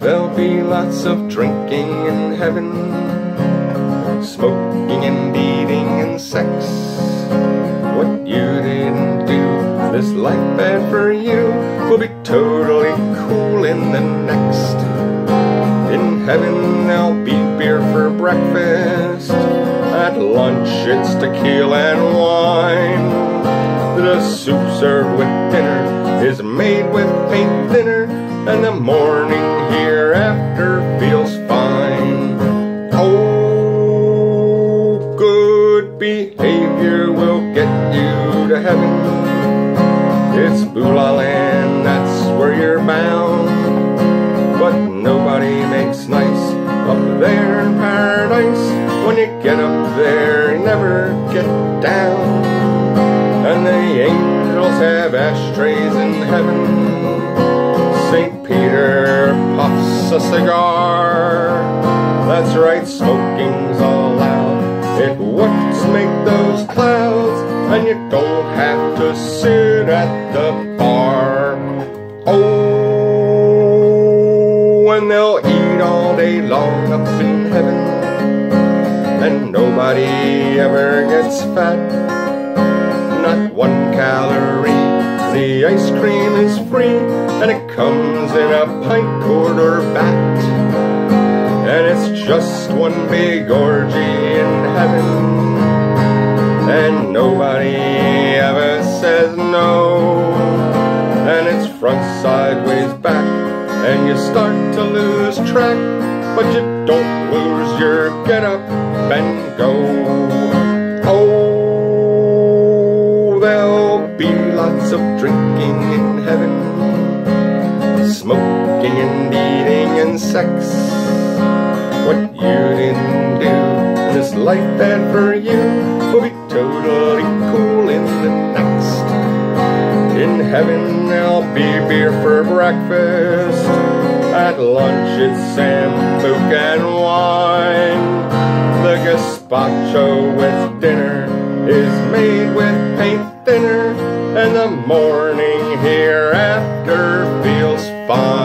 There'll be lots of drinking in heaven, smoking and eating and sex. What you didn't do, this life bad for you, will be totally cool in the next. In heaven there'll be beer for breakfast, at lunch it's tequila and wine. The soup served with dinner is made with paint thinner, and the morning hereafter feels fine. Oh, good behavior will get you to heaven. It's Beulah land, that's where you're bound. But nobody makes nice up there in paradise. When you get up there, you never get down. And the angels have ashtrays in heaven. St. Peter puffs a cigar. That's right, smoking's all allowed. It wouldn't make those clouds, and you don't have to sit at the bar. Oh, and they'll eat all day long up in heaven, and nobody ever gets fat. Not one calorie. The ice cream is free, and it comes in a pint quart or vat. And it's just one big orgy in heaven. And nobody ever says no. And it's front, sideways, back. And you start to lose track. But you don't lose your get up and go. In heaven. Smoking and eating and sex what you didn't do. And this life bad for you will be totally cool in the next. In heaven there'll be beer for breakfast. At lunch it's sambuca and wine. The gazpacho with dinner is made with paint thinner. And the morning hereafter feels fine.